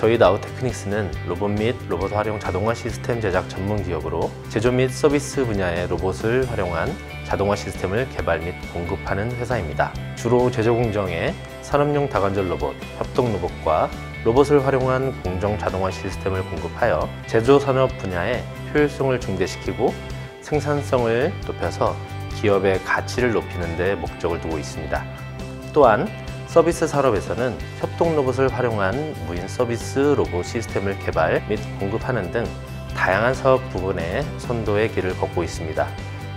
저희 나우 테크닉스는 로봇 및 로봇 활용 자동화 시스템 제작 전문 기업으로 제조 및 서비스 분야의 로봇을 활용한 자동화 시스템을 개발 및 공급하는 회사입니다. 주로 제조 공정에 산업용 다관절 로봇, 협동 로봇과 로봇을 활용한 공정 자동화 시스템을 공급하여 제조 산업 분야의 효율성을 증대시키고 생산성을 높여서 기업의 가치를 높이는 데 목적을 두고 있습니다. 또한 서비스 산업에서는 협동 로봇을 활용한 무인 서비스 로봇 시스템을 개발 및 공급하는 등 다양한 사업 부분에 선도의 길을 걷고 있습니다.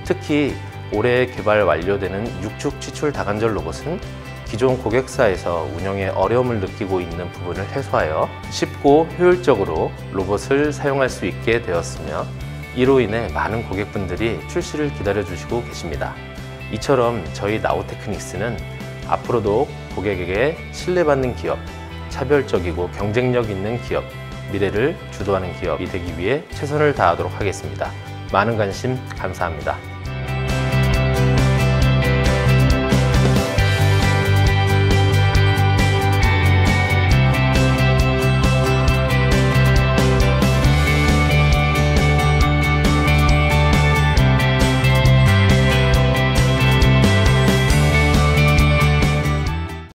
특히 올해 개발 완료되는 육축 지출 다관절 로봇은 기존 고객사에서 운영에 어려움을 느끼고 있는 부분을 해소하여 쉽고 효율적으로 로봇을 사용할 수 있게 되었으며 이로 인해 많은 고객분들이 출시를 기다려 주시고 계십니다. 이처럼 저희 나우테크닉스는 앞으로도 고객에게 신뢰받는 기업, 차별적이고 경쟁력 있는 기업, 미래를 주도하는 기업이 되기 위해 최선을 다하도록 하겠습니다. 많은 관심 감사합니다.